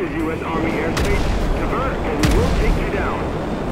This is U.S. Army airspace. Divert, and we'll take you down.